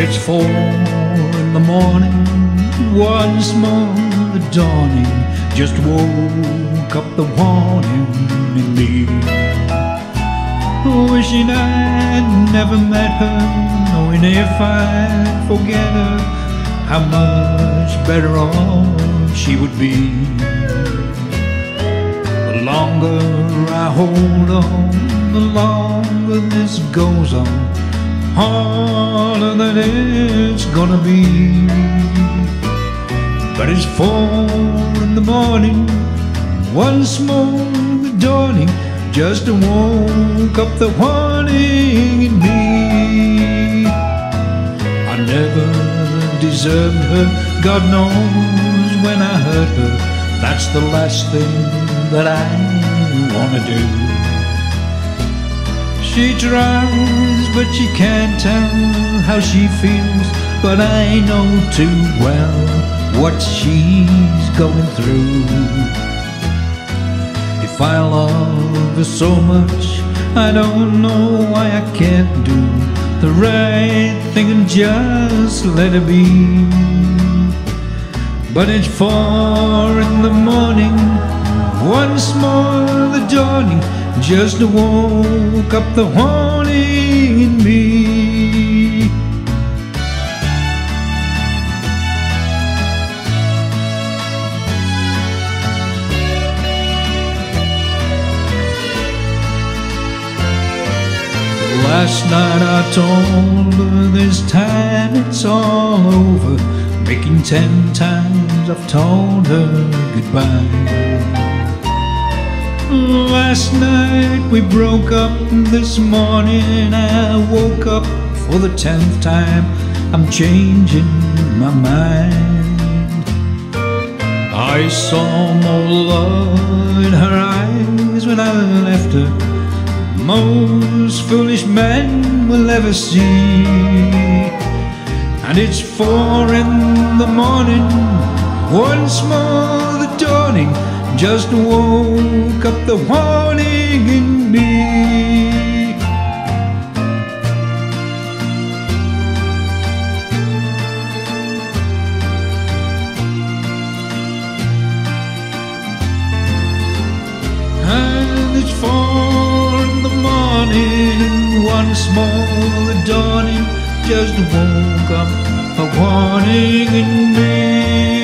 It's four in the morning, once more the dawning just woke up the warning in me. Wishing I'd never met her, knowing if I'd forget her, how much better off she would be. The longer I hold on, the longer this goes on, harder than it's gonna be. But it's four in the morning, once more the dawning just to woke up the warning in me. I never deserved her, God knows when I hurt her. That's the last thing that I wanna do. She tries, but she can't tell how she feels. But I know too well what she's going through. If I love her so much, I don't know why I can't do the right thing and just let her be. But it's four in the morning, once more the dawning just woke up the warning in me. Last night I told her this time it's all over. Making ten times I've told her goodbye. Last night we broke up, this morning I woke up for the tenth time. I'm changing my mind. I saw more love in her eyes when I left her most foolish man will ever see. And it's four in the morning, once more the dawning just woke up the warning in me. And it's four in the morning, once more the dawning just woke up a warning in me.